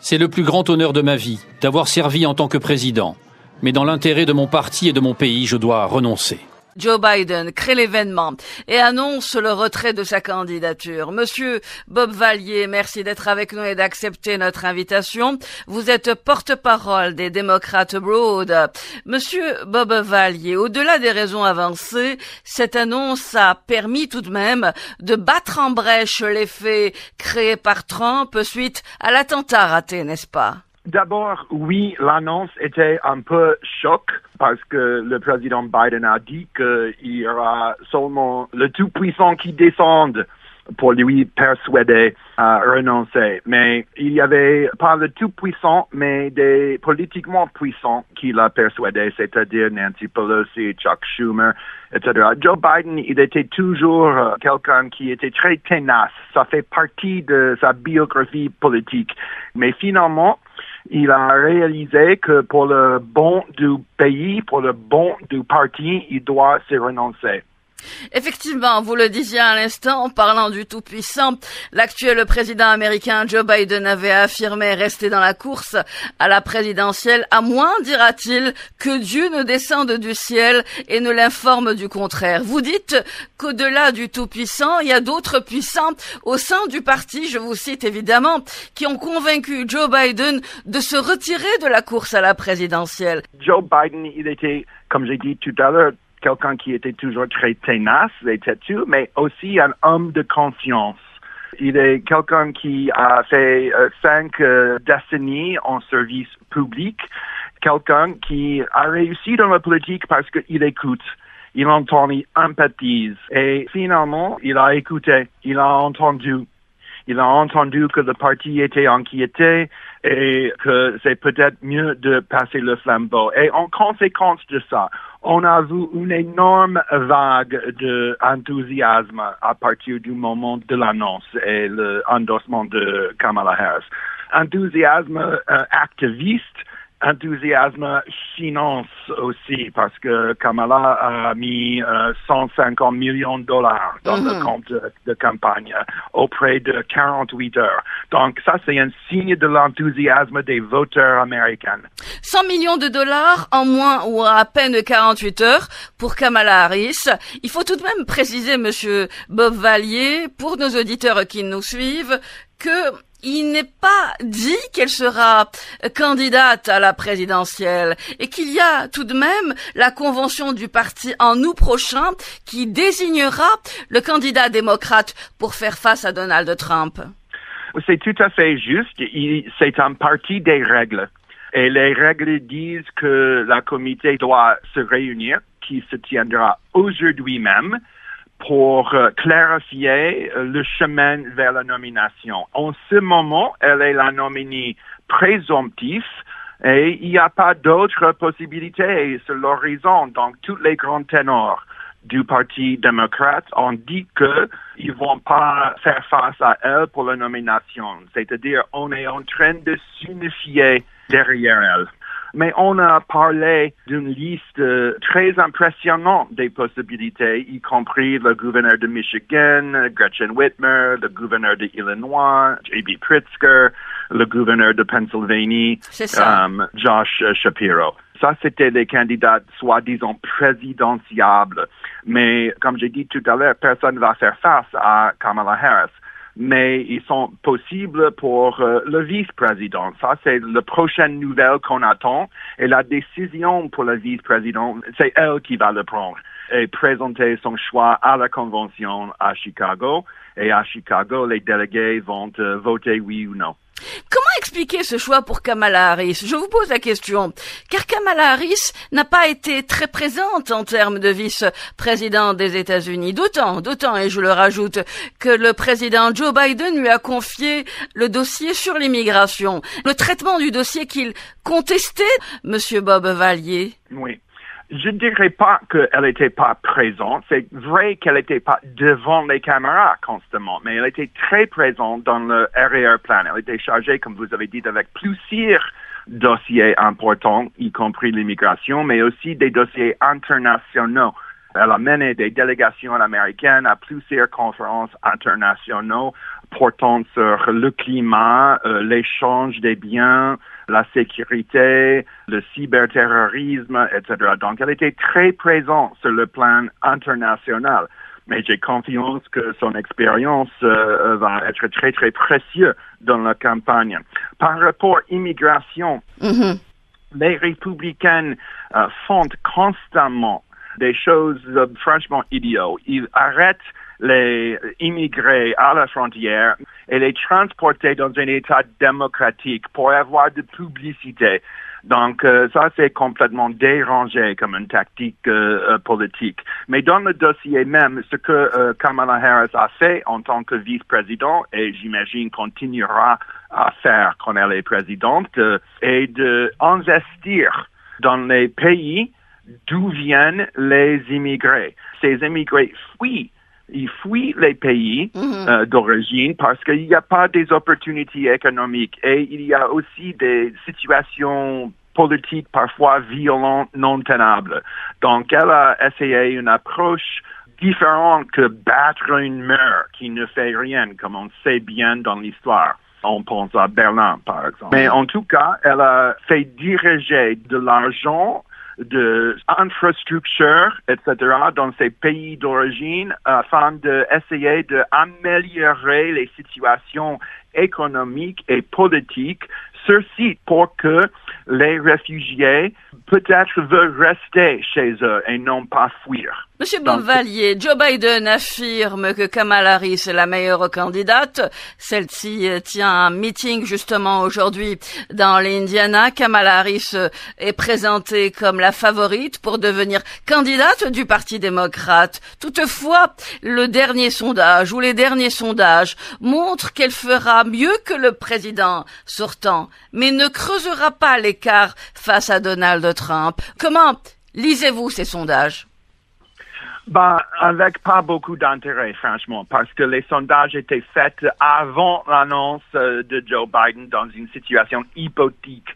C'est le plus grand honneur de ma vie, d'avoir servi en tant que président. Mais dans l'intérêt de mon parti et de mon pays, je dois renoncer. Joe Biden crée l'événement et annonce le retrait de sa candidature. Monsieur Bob Vallier, merci d'être avec nous et d'accepter notre invitation. Vous êtes porte-parole des démocrates Broad. Monsieur Bob Vallier, au-delà des raisons avancées, cette annonce a permis tout de même de battre en brèche l'effet créé par Trump suite à l'attentat raté, n'est-ce pas? D'abord, oui, l'annonce était un peu choc parce que le président Biden a dit qu'il y aura seulement le tout-puissant qui descende pour lui persuader à renoncer. Mais il y avait pas le tout-puissant, mais des politiquement puissants qui l'a persuadé, c'est-à-dire Nancy Pelosi, Chuck Schumer, etc. Joe Biden, il était toujours euh, quelqu'un qui était très tenace. Ça fait partie de sa biographie politique. Mais finalement, il a réalisé que pour le bon du pays, pour le bon du parti, il doit se renoncer. Effectivement, vous le disiez à l'instant, en parlant du Tout-Puissant, l'actuel président américain Joe Biden avait affirmé rester dans la course à la présidentielle, à moins, dira-t-il, que Dieu ne descende du ciel et ne l'informe du contraire. Vous dites qu'au-delà du Tout-Puissant, il y a d'autres puissants au sein du parti, je vous cite évidemment, qui ont convaincu Joe Biden de se retirer de la course à la présidentielle. Quelqu'un qui était toujours très tenace et têtu, mais aussi un homme de conscience. Il est quelqu'un qui a fait euh, cinq euh, décennies en service public, quelqu'un qui a réussi dans la politique parce qu'il écoute. Il entend, il empathise. Et finalement, il a écouté, il a entendu. Il a entendu que le parti était inquiété et que c'est peut-être mieux de passer le flambeau. Et en conséquence de ça, on a vu une énorme vague d'enthousiasme à partir du moment de l'annonce et l'endossement de Kamala Harris. Enthousiasme euh, activiste, enthousiasme finance aussi parce que Kamala a mis 150 euh, millions de dollars dans le mhm. compte de, campagne auprès de 48 heures. Donc ça, c'est un signe de l'enthousiasme des voteurs américains. 100 millions de dollars en moins ou à peine 48 heures pour Kamala Harris. Il faut tout de même préciser, monsieur Bob Vallier, pour nos auditeurs qui nous suivent, que il n'est pas dit qu'elle sera candidate à la présidentielle et qu'il y a tout de même la convention du parti en août prochain qui désignera le candidat démocrate pour faire face à Donald Trump. C'est tout à fait juste. C'est un parti des règles. Et les règles disent que la comité doit se réunir, qui se tiendra aujourd'hui même, pour euh, clarifier euh, le chemin vers la nomination. En ce moment, elle est la nominée présomptive et il n'y a pas d'autres possibilités sur l'horizon. Donc, tous les grands ténors du Parti démocrate ont dit qu'ils vont pas faire face à elle pour la nomination. C'est-à-dire, on est en train de s'unifier derrière elle mais on a parlé d'une liste très impressionnante des possibilités, y compris le gouverneur de Michigan, Gretchen Whitmer, le gouverneur de Illinois, J.B. Pritzker, le gouverneur de Pennsylvanie, um, Josh Shapiro. Ça, c'était des candidats soi-disant présidentiables. Mais comme j'ai dit tout à l'heure, personne ne va faire face à Kamala Harris mais ils sont possibles pour euh, le vice-président. Ça, c'est la prochaine nouvelle qu'on attend. Et la décision pour le vice-président, c'est elle qui va le prendre et présenter son choix à la convention à Chicago. Et à Chicago, les délégués vont euh, voter oui ou non. Expliquer ce choix pour Kamala Harris? Je vous pose la question, car Kamala Harris n'a pas été très présente en termes de vice-président des États-Unis, d'autant, d'autant, et je le rajoute, que le président Joe Biden lui a confié le dossier sur l'immigration, le traitement du dossier qu'il contestait, Monsieur Bob Vallier. Oui. Je ne dirais pas qu'elle n'était pas présente. C'est vrai qu'elle n'était pas devant les caméras constamment, mais elle était très présente dans le arrière-plan. Elle était chargée, comme vous avez dit, avec plusieurs dossiers importants, y compris l'immigration, mais aussi des dossiers internationaux Elle a mené des délégations américaines à plusieurs conférences internationales portant sur le climat, euh, l'échange des biens, la sécurité, le cyberterrorisme, etc. Donc, elle était très présente sur le plan international. Mais j'ai confiance que son expérience euh, va être très, très précieuse dans la campagne. Par rapport à l'immigration, mm-hmm. les républicains euh, font constamment des choses euh, franchement idiotes. Ils arrêtent les immigrés à la frontière et les transporter dans un État démocratique pour avoir de publicité. Donc euh, ça, c'est complètement dérangé comme une tactique euh, politique. Mais dans le dossier même, ce que Kamala Harris a fait en tant que vice-président, et j'imagine continuera à faire quand elle est présidente, est d'investir dans les pays d'où viennent les immigrés. Ces immigrés fuient ils fuient les pays mhm. euh, d'origine parce qu'il n'y a pas des opportunités économiques et il y a aussi des situations politiques parfois violentes non tenables. Donc, elle a essayé une approche différente que battre une mur qui ne fait rien, comme on sait bien dans l'histoire. On pense à Berlin, par exemple. Mais en tout cas, elle a fait diriger de l'argent de infrastructure, etc., dans ces pays d'origine afin d'essayer d'améliorer les situations économiques et politiques sur site pour que les réfugiés peut-être veulent rester chez eux et non pas fuir. Monsieur Bovalier, Joe Biden affirme que Kamala Harris est la meilleure candidate. Celle-ci tient un meeting justement aujourd'hui dans l'Indiana. Kamala Harris est présentée comme la favorite pour devenir candidate du Parti démocrate. Toutefois, le dernier sondage ou les derniers sondages montrent qu'elle fera mieux que le président sortant, mais ne creusera pas l'écart face à Donald Trump. Comment lisez-vous ces sondages? Ben, avec pas beaucoup d'intérêt, franchement, parce que les sondages étaient faits avant l'annonce euh, de Joe Biden dans une situation hypothétique.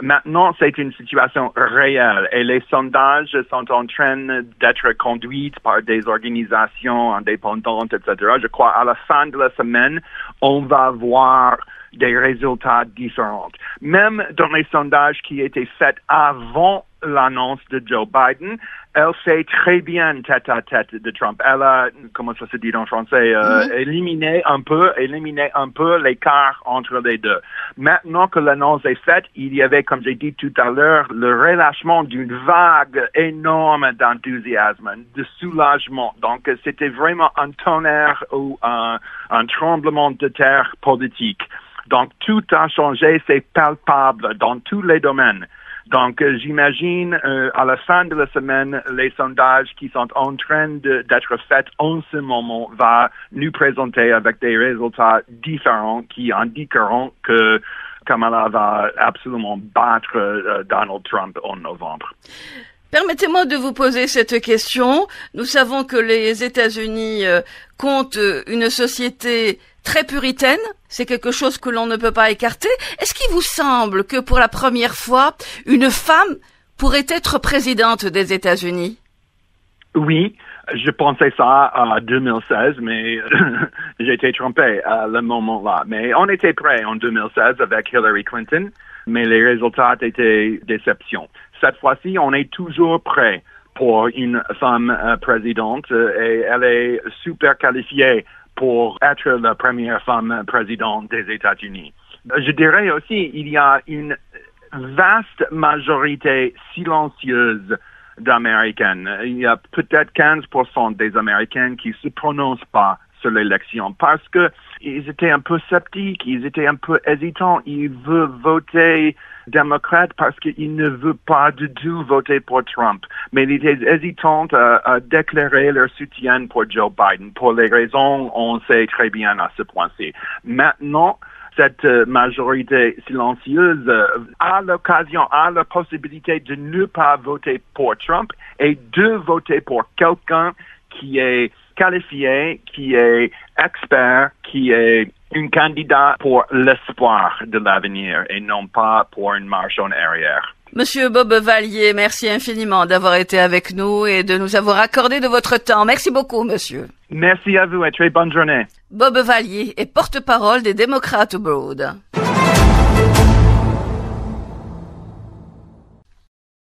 Maintenant, c'est une situation réelle et les sondages sont en train d'être conduits par des organisations indépendantes, etc. Je crois à la fin de la semaine, on va voir des résultats différents. Même dans les sondages qui étaient faits avant l'annonce de Joe Biden, elle fait très bien tête à tête de Trump. Elle a, comment ça se dit en français, euh, mm-hmm. éliminé un peu, éliminé un peu l'écart entre les deux. Maintenant que l'annonce est faite, il y avait, comme j'ai dit tout à l'heure, le relâchement d'une vague énorme d'enthousiasme, de soulagement. Donc, c'était vraiment un tonnerre ou un, un tremblement de terre politique. Donc, tout a changé, c'est palpable dans tous les domaines. Donc, euh, j'imagine euh, à la fin de la semaine, les sondages qui sont en train d'être faits en ce moment vont nous présenter avec des résultats différents qui indiqueront que Kamala va absolument battre euh, Donald Trump en novembre. Permettez-moi de vous poser cette question. Nous savons que les États-Unis comptent une société très puritaine, c'est quelque chose que l'on ne peut pas écarter. Est-ce qu'il vous semble que pour la première fois, une femme pourrait être présidente des États-Unis? Oui, je pensais ça en 2016, mais été trompé à le moment-là. Mais on était prêt en 2016 avec Hillary Clinton, mais les résultats étaient déception. Cette fois-ci, on est toujours prêt pour une femme euh, présidente euh, et elle est super qualifiée pour être la première femme présidente des États-Unis. Je dirais aussi, il y a une vaste majorité silencieuse d'Américaines. Il y a peut-être 15% des Américains qui se prononcent pas sur l'élection parce que ils étaient un peu sceptiques, ils étaient un peu hésitants, ils veulent voter démocrate parce qu'il ne veut pas du tout voter pour Trump. Mais il était hésitant à, déclarer leur soutien pour Joe Biden pour les raisons on sait très bien à ce point-ci. Maintenant, cette euh, majorité silencieuse euh, a l'occasion, a la possibilité de ne pas voter pour Trump et de voter pour quelqu'un qui est qualifié, qui est expert, qui est un candidat pour l'espoir de l'avenir et non pas pour une marche en arrière. Monsieur Bob Vallier, merci infiniment d'avoir été avec nous et de nous avoir accordé de votre temps. Merci beaucoup, monsieur. Merci à vous et très bonne journée. Bob Vallier est porte-parole des démocrates Broad.